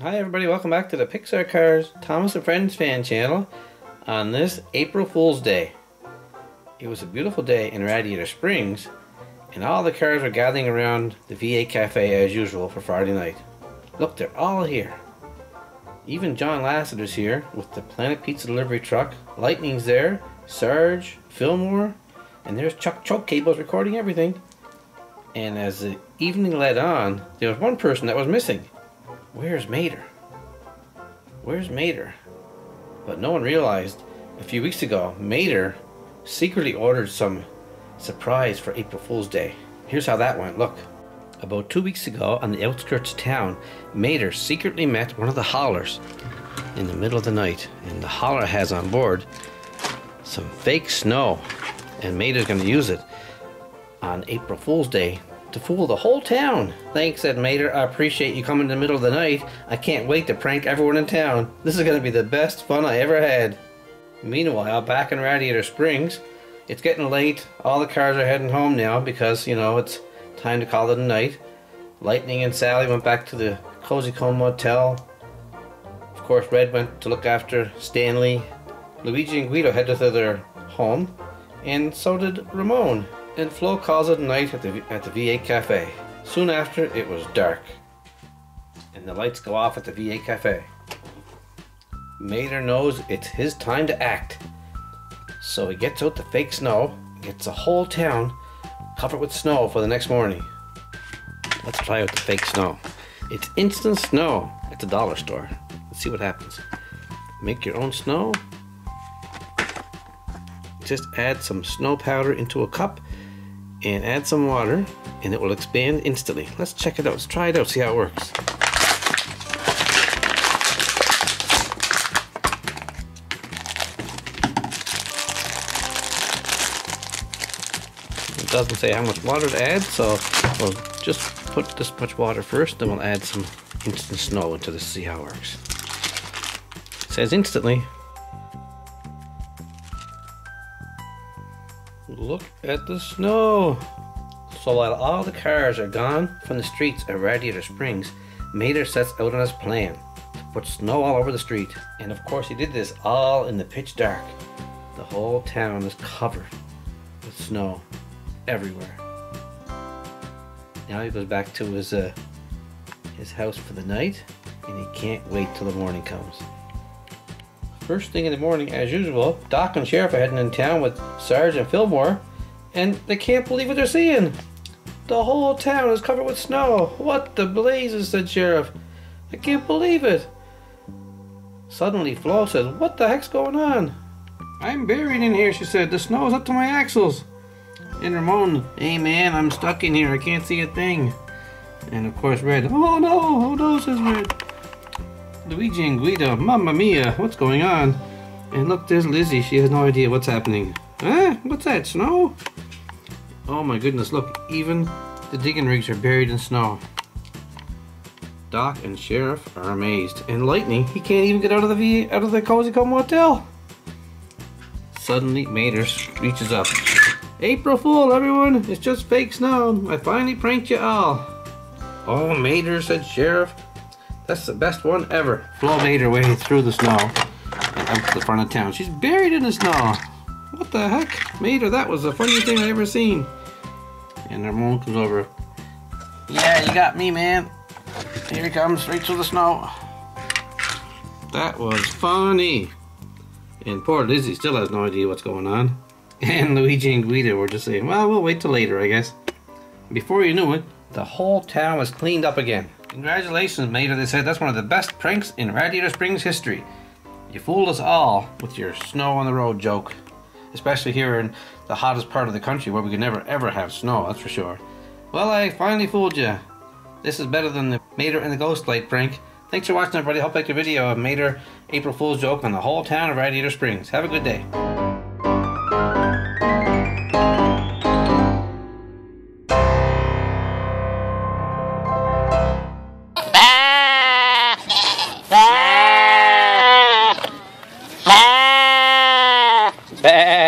Hi everybody, welcome back to the Pixar Cars Thomas and Friends fan channel on this April Fool's Day. It was a beautiful day in Radiator Springs and all the cars were gathering around the V-8 Cafe as usual for Friday night. Look, they're all here. Even John Lasseter's here with the Planet Pizza delivery truck. Lightning's there, Sarge, Fillmore, and there's Chuck Choke Cables recording everything. And as the evening led on, there was one person that was missing. Where's Mater? Where's Mater? But no one realized a few weeks ago, Mater secretly ordered some surprise for April Fool's Day. Here's how that went. Look. About two weeks ago, on the outskirts of town, Mater secretly met one of the haulers in the middle of the night. And the hauler has on board some fake snow. And Mater's going to use it on April Fool's Day to fool the whole town. Thanks, said Mater. I appreciate you coming in the middle of the night. I can't wait to prank everyone in town. This is going to be the best fun I ever had. Meanwhile, back in Radiator Springs, it's getting late. All the cars are heading home now because, you know, it's time to call it a night. Lightning and Sally went back to the Cozy Cone Motel. Of course, Red went to look after Stanley. Luigi and Guido headed to their home, and so did Ramon and Flo calls it a night at the, at the V-8 Cafe. Soon after, it was dark, and the lights go off at the V-8 Cafe. Mater knows it's his time to act, so he gets out the fake snow, gets the whole town covered with snow for the next morning. Let's try out the fake snow. It's instant snow at the dollar store. Let's see what happens. Make your own snow. Just add some snow powder into a cup and add some water and it will expand instantly. Let's check it out. Let's try it out, see how it works. It doesn't say how much water to add, so we'll just put this much water first, then we'll add some instant snow into this, see how it works. It says instantly, Look at the snow. So while all the cars are gone from the streets of Radiator Springs, Mater sets out on his plan to put snow all over the street. And of course he did this all in the pitch dark. The whole town is covered with snow everywhere. Now he goes back to his uh, his house for the night and he can't wait till the morning comes. First thing in the morning, as usual, Doc and Sheriff are heading in town with Sergeant Fillmore, and they can't believe what they're seeing. The whole town is covered with snow. What the blazes, said Sheriff. I can't believe it. Suddenly, Flo says, What the heck's going on? I'm buried in here, she said. The snow's up to my axles. And Ramon, Hey man, I'm stuck in here. I can't see a thing. And of course, Red, Oh no, oh no, says Red. Luigi and Guido, Mamma Mia, what's going on? And look, there's Lizzie. She has no idea what's happening. Huh? What's that? Snow? Oh my goodness, look, even the digging rigs are buried in snow. Doc and Sheriff are amazed. And Lightning, he can't even get out of the v out of the Cozy Cone Motel. Suddenly, Mater reaches up. April Fool, everyone! It's just fake snow. I finally pranked you all. Oh, Mater, said Sheriff. That's the best one ever. Flo made her way through the snow and up to the front of town. She's buried in the snow. What the heck? Mater, that was the funniest thing I ever seen. And Ramon comes over. Yeah, you got me, man. Here he comes, right through the snow. That was funny. And poor Lizzie still has no idea what's going on. And Luigi and Guido were just saying, well, we'll wait till later, I guess. Before you knew it, the whole town was cleaned up again. Congratulations, Mater, they said. That's one of the best pranks in Radiator Springs history. You fooled us all with your snow on the road joke. Especially here in the hottest part of the country where we could never ever have snow, that's for sure. Well, I finally fooled you. This is better than the Mater and the Ghost Light prank. Thanks for watching, everybody. Hope you liked the video of Mater April Fool's joke on the whole town of Radiator Springs. Have a good day. Yeah.